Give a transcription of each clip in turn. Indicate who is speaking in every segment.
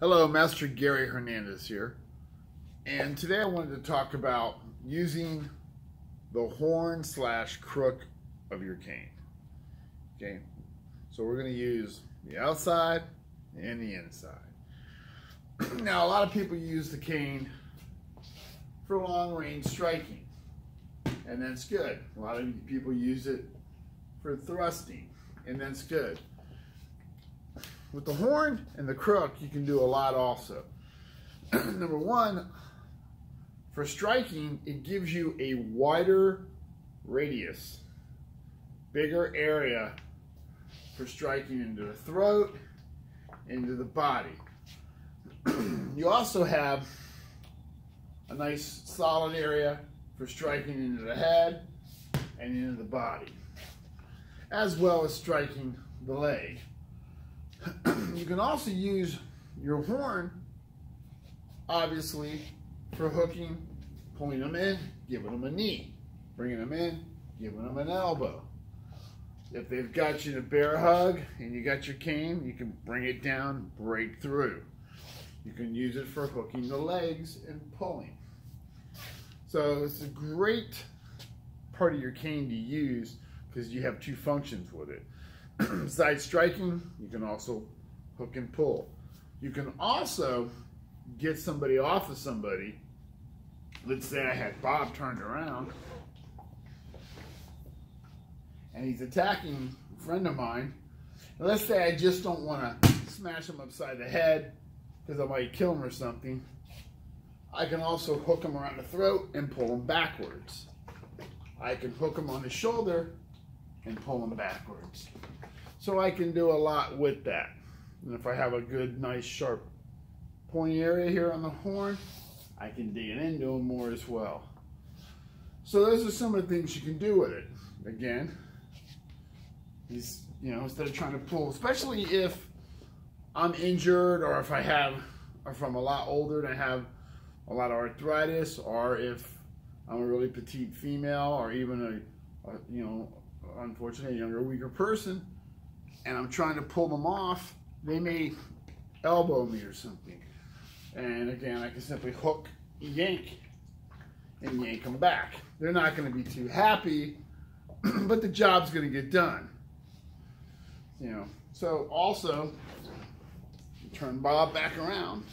Speaker 1: Hello, Master Gary Hernandez here. And today I wanted to talk about using the horn slash crook of your cane. Okay, so we're going to use the outside and the inside. now, a lot of people use the cane for long range striking, and that's good. A lot of people use it for thrusting, and that's good. With the horn and the crook, you can do a lot also. Number one, for striking, it gives you a wider radius, bigger area for striking into the throat, into the body. you also have a nice solid area for striking into the head and into the body, as well as striking the leg. you can also use your horn, obviously, for hooking, pulling them in, giving them a knee, bringing them in, giving them an elbow. If they've got you in a bear hug and you got your cane, you can bring it down, break through. You can use it for hooking the legs and pulling. So it's a great part of your cane to use because you have two functions with it. Side striking, you can also hook and pull. You can also get somebody off of somebody. Let's say I had Bob turned around and he's attacking a friend of mine. And let's say I just don't want to smash him upside the head because I might kill him or something. I can also hook him around the throat and pull him backwards. I can hook him on the shoulder and pull him backwards. So I can do a lot with that. And if I have a good, nice, sharp pointy area here on the horn, I can dig it into them more as well. So those are some of the things you can do with it. Again, these, you know, instead of trying to pull, especially if I'm injured or if I have, or if I'm a lot older and I have a lot of arthritis, or if I'm a really petite female, or even a, a you know, unfortunately, a younger, weaker person, and I'm trying to pull them off, they may elbow me or something. And again, I can simply hook, yank, and yank them back. They're not going to be too happy, but the job's going to get done. You know, so also, turn Bob back around.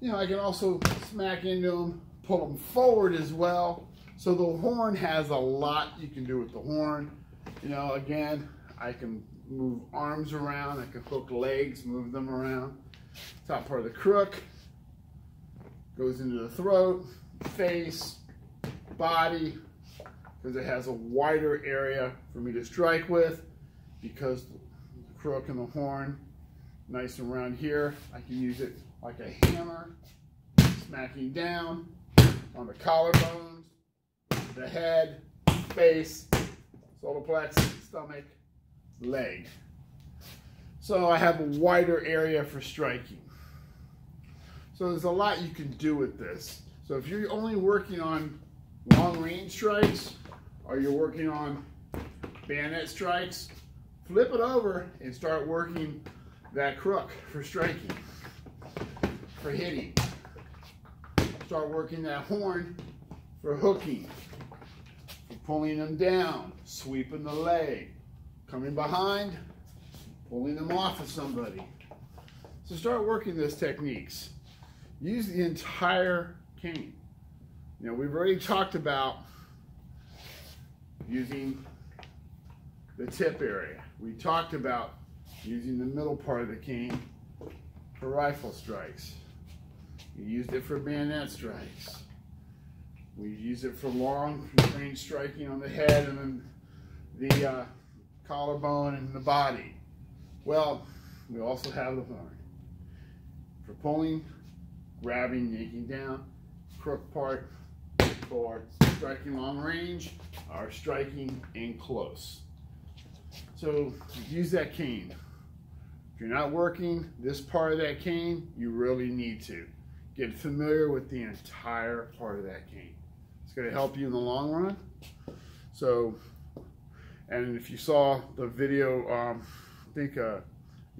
Speaker 1: You know, I can also smack into them, pull them forward as well. So the horn has a lot you can do with the horn. You know, again, I can move arms around, I can hook legs, move them around. Top part of the crook goes into the throat, face, body, because it has a wider area for me to strike with because the crook and the horn nice and round here. I can use it like a hammer, smacking down on the collarbones, the head, face, solar plexus, stomach, leg. So I have a wider area for striking. So there's a lot you can do with this. So if you're only working on long range strikes or you're working on bayonet strikes, flip it over and start working that crook for striking, for hitting. Start working that horn for hooking, pulling them down, sweeping the leg, coming behind, pulling them off of somebody. So start working those techniques. Use the entire cane. Know, we've already talked about using the tip area. We talked about using the middle part of the cane for rifle strikes. You used it for bayonet strikes. We use it for long range striking on the head and then the uh, collarbone and the body. Well, we also have the horn for pulling, grabbing, yanking down, crook part for striking long range or striking in close. So use that cane. If you're not working this part of that cane, you really need to. Get familiar with the entire part of that cane. It's going to help you in the long run. So, and if you saw the video, um, I think uh,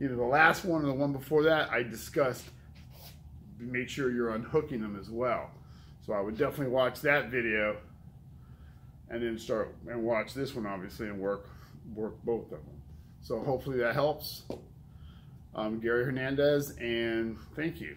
Speaker 1: either the last one or the one before that, I discussed make sure you're unhooking them as well. So I would definitely watch that video and then start and watch this one obviously and work work both of them. So hopefully that helps. Gary Hernandez and thank you.